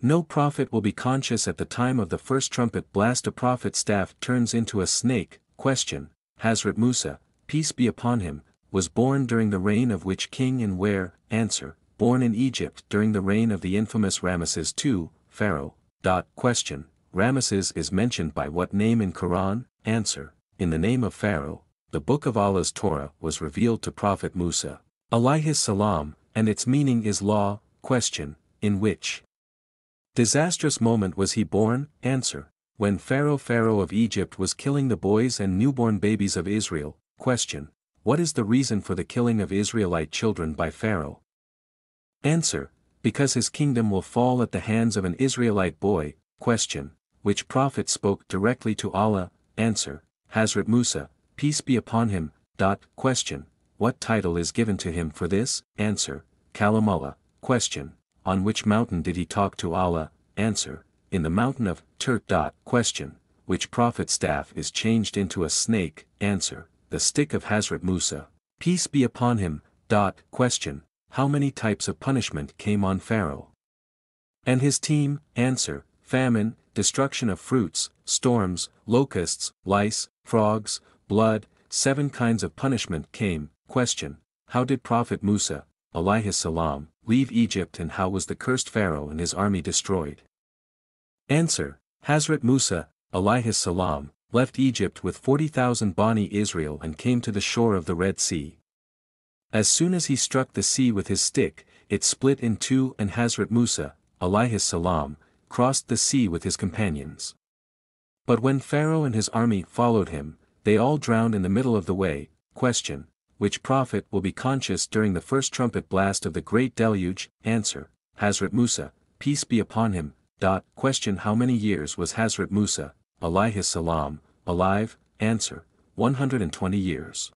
No prophet will be conscious at the time of the first trumpet blast. A prophet's staff turns into a snake, question, Hazrat Musa, peace be upon him, was born during the reign of which king and where, answer, born in Egypt during the reign of the infamous Ramesses II, Pharaoh, dot, question, Ramesses is mentioned by what name in Quran, answer, in the name of Pharaoh, the book of Allah's Torah was revealed to Prophet Musa, alayhis salam, and its meaning is law, question, in which disastrous moment was he born, answer, when Pharaoh Pharaoh of Egypt was killing the boys and newborn babies of Israel, question, what is the reason for the killing of Israelite children by Pharaoh? Answer, because his kingdom will fall at the hands of an Israelite boy, question, which prophet spoke directly to Allah, answer, Hazrat Musa, peace be upon him, dot, question, what title is given to him for this, answer, Kalimullah, question, on which mountain did he talk to Allah, answer, in the mountain of, Tur. Dot, question, which prophet staff is changed into a snake, answer, the stick of Hazrat Musa, peace be upon him, dot, question, how many types of punishment came on Pharaoh? And his team, answer, famine, destruction of fruits, storms, locusts, lice, frogs, blood, seven kinds of punishment came, question, how did Prophet Musa, salam, leave Egypt and how was the cursed Pharaoh and his army destroyed? Answer, Hazrat Musa, alayhi salam, left Egypt with 40,000 Bani Israel and came to the shore of the Red Sea. As soon as he struck the sea with his stick, it split in two and Hazrat Musa, alayhi salam, crossed the sea with his companions. But when Pharaoh and his army followed him, they all drowned in the middle of the way, question, which prophet will be conscious during the first trumpet blast of the great deluge, answer, Hazrat Musa, peace be upon him, dot, question how many years was Hazrat Musa, alayhi salam, alive, answer, 120 years.